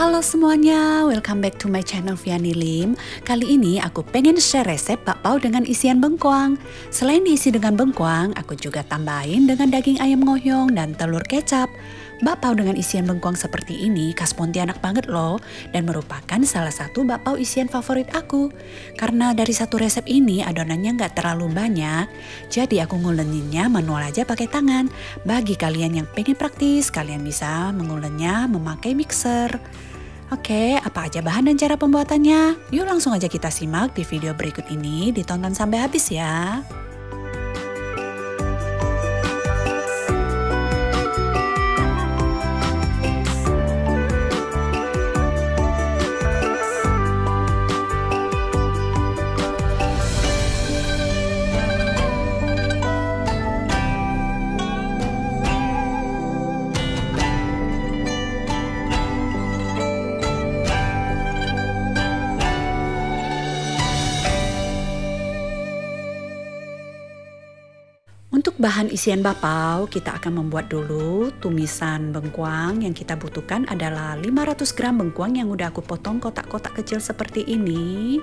Halo semuanya, welcome back to my channel Viani Lim. Kali ini aku pengen share resep bakpao dengan isian bengkuang. Selain diisi dengan bengkuang, aku juga tambahin dengan daging ayam ngoyong dan telur kecap. Bakpao dengan isian bengkuang seperti ini khas Pontianak banget loh dan merupakan salah satu bakpao isian favorit aku. Karena dari satu resep ini adonannya nggak terlalu banyak, jadi aku nguleninnya manual aja pakai tangan. Bagi kalian yang pengen praktis, kalian bisa mengulennya memakai mixer. Oke, apa aja bahan dan cara pembuatannya? Yuk langsung aja kita simak di video berikut ini, ditonton sampai habis ya. Bahan isian bapau, kita akan membuat dulu tumisan bengkuang yang kita butuhkan adalah 500 gram bengkuang yang udah aku potong kotak-kotak kecil seperti ini.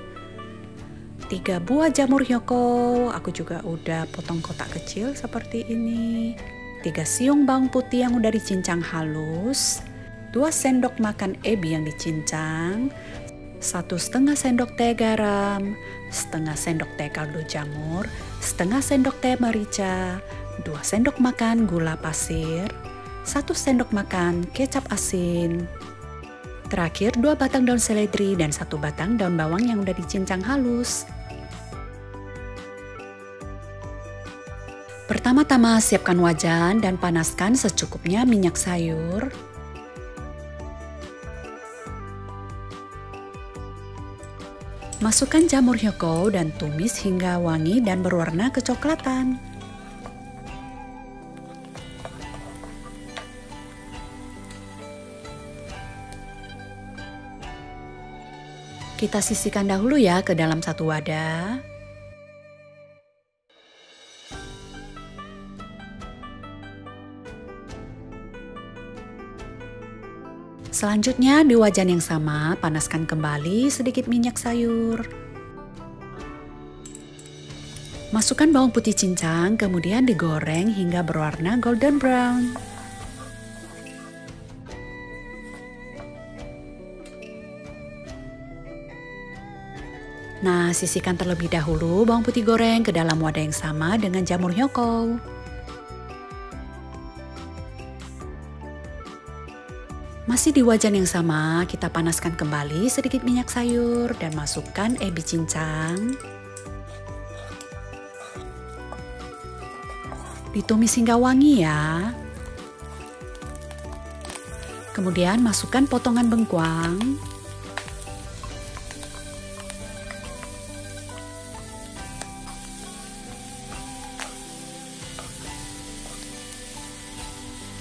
3 buah jamur hyoko, aku juga udah potong kotak kecil seperti ini. 3 siung bawang putih yang udah dicincang halus. 2 sendok makan ebi yang dicincang, satu setengah sendok teh garam, setengah sendok teh kaldu jamur, setengah sendok teh merica, dua sendok makan gula pasir, satu sendok makan kecap asin. Terakhir dua batang daun seledri dan satu batang daun bawang yang udah dicincang halus. Pertama-tama siapkan wajan dan panaskan secukupnya minyak sayur. Masukkan jamur hyoko dan tumis hingga wangi dan berwarna kecoklatan. Kita sisihkan dahulu ya ke dalam satu wadah. Selanjutnya di wajan yang sama panaskan kembali sedikit minyak sayur. Masukkan bawang putih cincang kemudian digoreng hingga berwarna golden brown. Nah, sisihkan terlebih dahulu bawang putih goreng ke dalam wadah yang sama dengan jamur hyoko. Masih di wajan yang sama, kita panaskan kembali sedikit minyak sayur dan masukkan ebi cincang. Ditumis hingga wangi ya. Kemudian masukkan potongan bengkuang.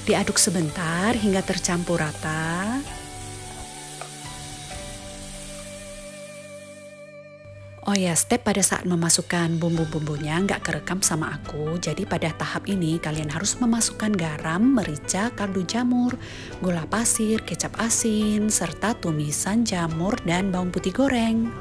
Diaduk sebentar hingga tercampur rata. Ya, step pada saat memasukkan bumbu-bumbunya nggak kerekam sama aku. Jadi pada tahap ini kalian harus memasukkan garam, merica, kaldu jamur, gula pasir, kecap asin, serta tumisan jamur dan bawang putih goreng.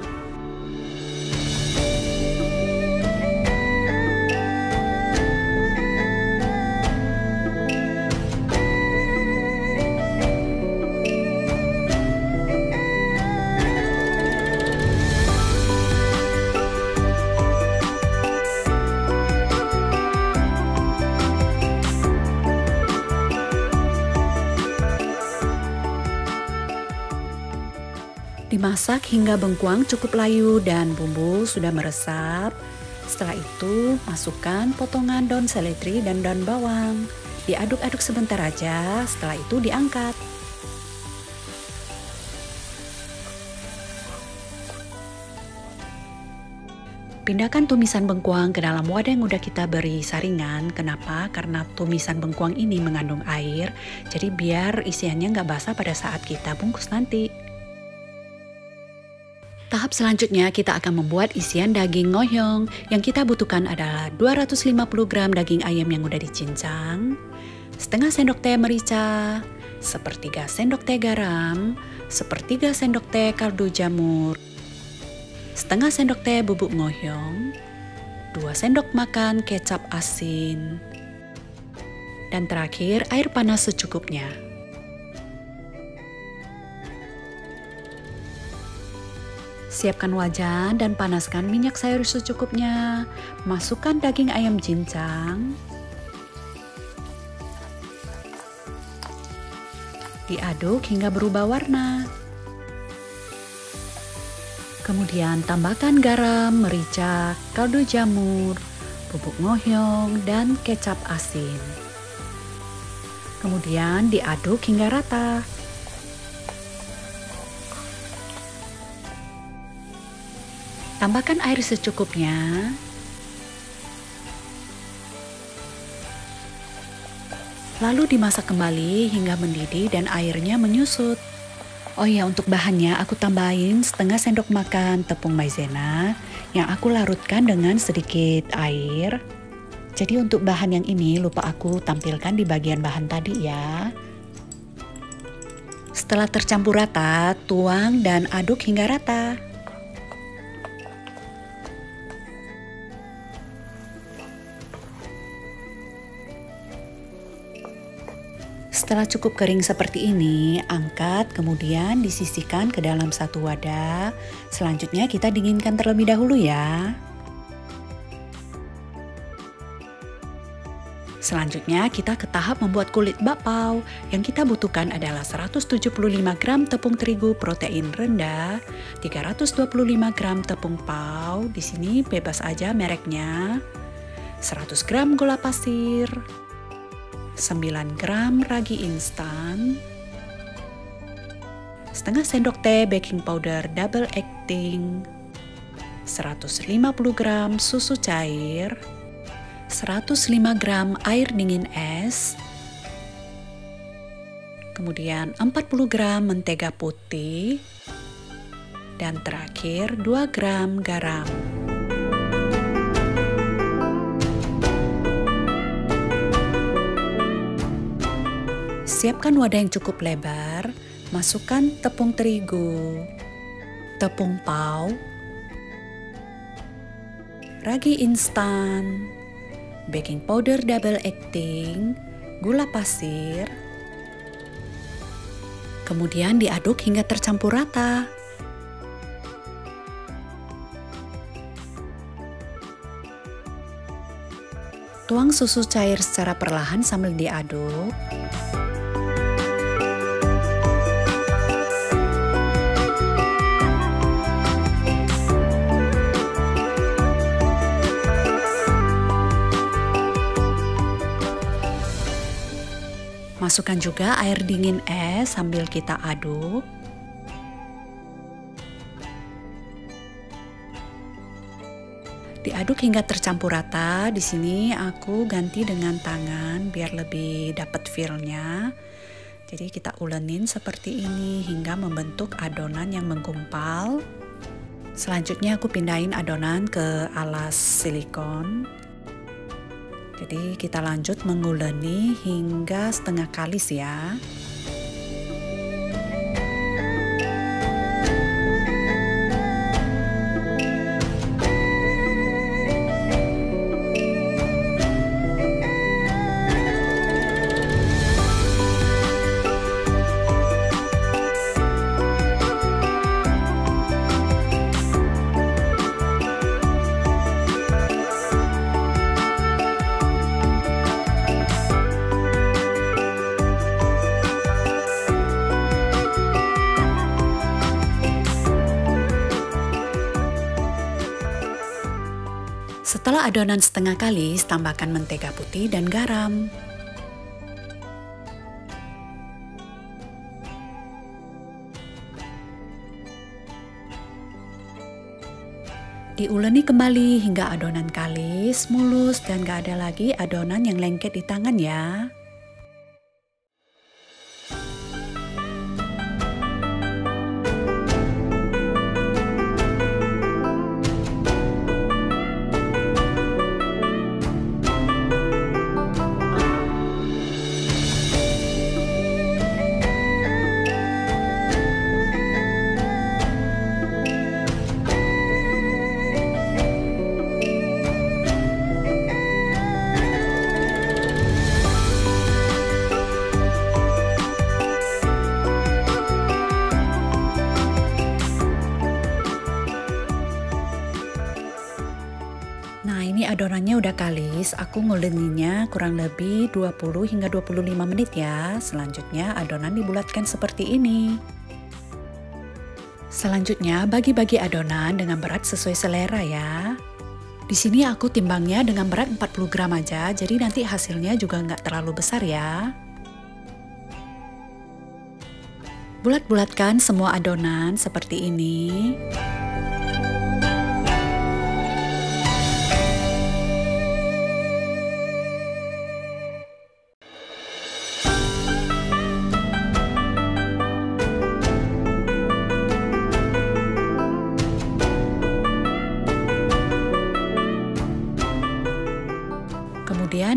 Dimasak hingga bengkuang cukup layu dan bumbu sudah meresap. Setelah itu, masukkan potongan daun seledri dan daun bawang. Diaduk-aduk sebentar aja, setelah itu diangkat. Pindahkan tumisan bengkuang ke dalam wadah yang udah kita beri saringan. Kenapa? Karena tumisan bengkuang ini mengandung air, jadi biar isiannya nggak basah pada saat kita bungkus nanti. Tahap selanjutnya kita akan membuat isian daging ngoyong. Yang kita butuhkan adalah 250 gram daging ayam yang udah dicincang, setengah sendok teh merica, sepertiga sendok teh garam, sepertiga sendok teh kaldu jamur, setengah sendok teh bubuk ngoyong, 2 sendok makan kecap asin, dan terakhir air panas secukupnya. Siapkan wajan dan panaskan minyak sayur secukupnya. Masukkan daging ayam cincang. Diaduk hingga berubah warna. Kemudian tambahkan garam, merica, kaldu jamur, bubuk ngohyong, dan kecap asin. Kemudian diaduk hingga rata. Tambahkan air secukupnya. Lalu dimasak kembali hingga mendidih dan airnya menyusut. Oh ya, untuk bahannya aku tambahin setengah sendok makan tepung maizena yang aku larutkan dengan sedikit air. Jadi untuk bahan yang ini lupa aku tampilkan di bagian bahan tadi ya. Setelah tercampur rata, tuang dan aduk hingga rata. Setelah cukup kering seperti ini, angkat kemudian disisihkan ke dalam satu wadah. Selanjutnya kita dinginkan terlebih dahulu ya. Selanjutnya kita ke tahap membuat kulit bakpao. Yang kita butuhkan adalah 175 gram tepung terigu protein rendah, 325 gram tepung pau, di sini bebas aja mereknya, 100 gram gula pasir, 9 gram ragi instan, setengah sendok teh baking powder double acting, 150 gram susu cair, 105 gram air dingin es, kemudian 40 gram mentega putih, dan terakhir 2 gram garam. Siapkan wadah yang cukup lebar, masukkan tepung terigu, tepung pau, ragi instan, baking powder double acting, gula pasir, kemudian diaduk hingga tercampur rata. Tuang susu cair secara perlahan sambil diaduk. Masukkan juga air dingin es sambil kita aduk. Diaduk hingga tercampur rata. Di sini aku ganti dengan tangan biar lebih dapat feel-nya. Jadi kita ulenin seperti ini hingga membentuk adonan yang menggumpal. Selanjutnya aku pindahin adonan ke alas silikon. Jadi kita lanjut menguleni hingga setengah kalis ya. Setelah adonan setengah kalis, tambahkan mentega putih dan garam. Diuleni kembali hingga adonan kalis, mulus, dan gak ada lagi adonan yang lengket di tangan ya. Udah kalis, aku nguleninya kurang lebih 20 hingga 25 menit ya. Selanjutnya adonan dibulatkan seperti ini. Selanjutnya bagi-bagi adonan dengan berat sesuai selera ya. Di sini aku timbangnya dengan berat 40 gram aja, jadi nanti hasilnya juga nggak terlalu besar ya. Bulat-bulatkan semua adonan seperti ini.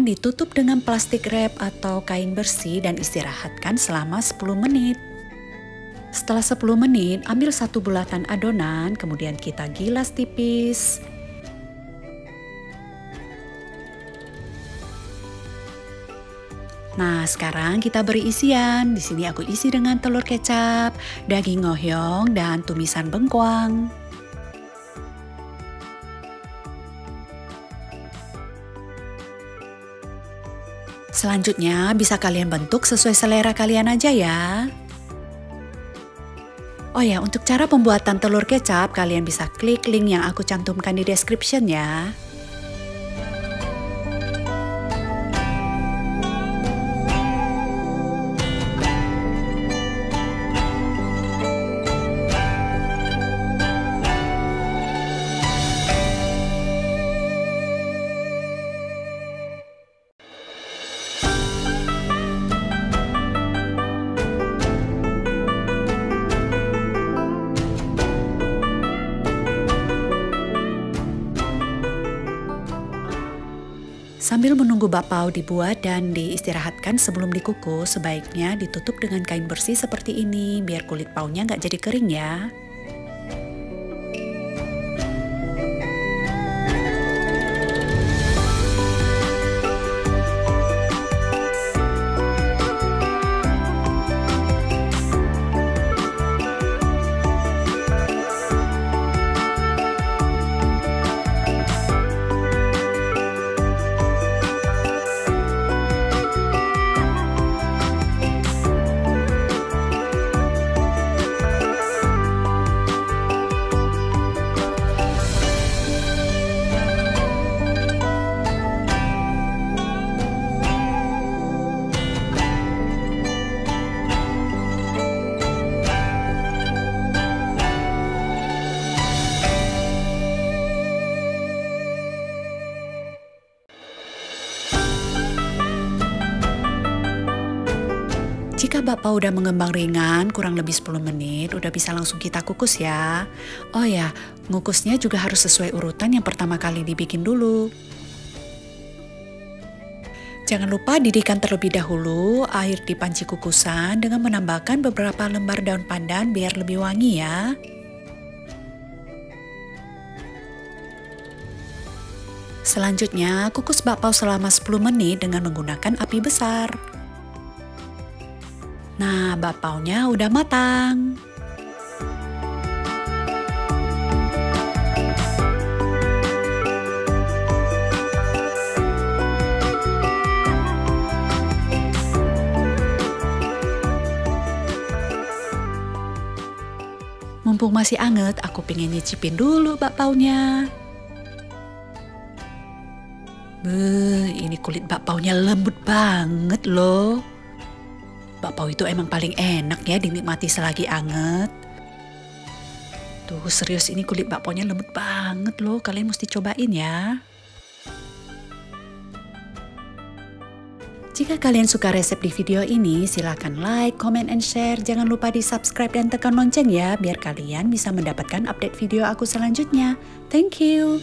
Ditutup dengan plastik wrap atau kain bersih dan istirahatkan selama 10 menit. Setelah 10 menit, ambil satu bulatan adonan, kemudian kita gilas tipis. Nah, sekarang kita beri isian. Di sini aku isi dengan telur kecap, daging ngohyong, dan tumisan bengkuang. Selanjutnya bisa kalian bentuk sesuai selera kalian aja ya. Oh ya, untuk cara pembuatan telur kecap kalian bisa klik link yang aku cantumkan di description ya. Sambil menunggu bakpao dibuat dan diistirahatkan sebelum dikukus, sebaiknya ditutup dengan kain bersih seperti ini biar kulit paunya nggak jadi kering ya. Jika bakpao udah mengembang ringan, kurang lebih 10 menit, udah bisa langsung kita kukus ya. Oh ya, ngukusnya juga harus sesuai urutan yang pertama kali dibikin dulu. Jangan lupa didihkan terlebih dahulu air di panci kukusan dengan menambahkan beberapa lembar daun pandan biar lebih wangi ya. Selanjutnya, kukus bakpao selama 10 menit dengan menggunakan api besar. Nah, bakpaonya udah matang. Mumpung masih anget, aku pengen nyicipin dulu bakpaunya. Beuh, ini kulit bakpaunya lembut banget loh. Bakpao itu emang paling enak ya dinikmati selagi anget. Tuh serius ini kulit bakponya lembut banget loh. Kalian mesti cobain ya. Jika kalian suka resep di video ini, silahkan like, comment, and share. Jangan lupa di subscribe dan tekan lonceng ya, biar kalian bisa mendapatkan update video aku selanjutnya. Thank you.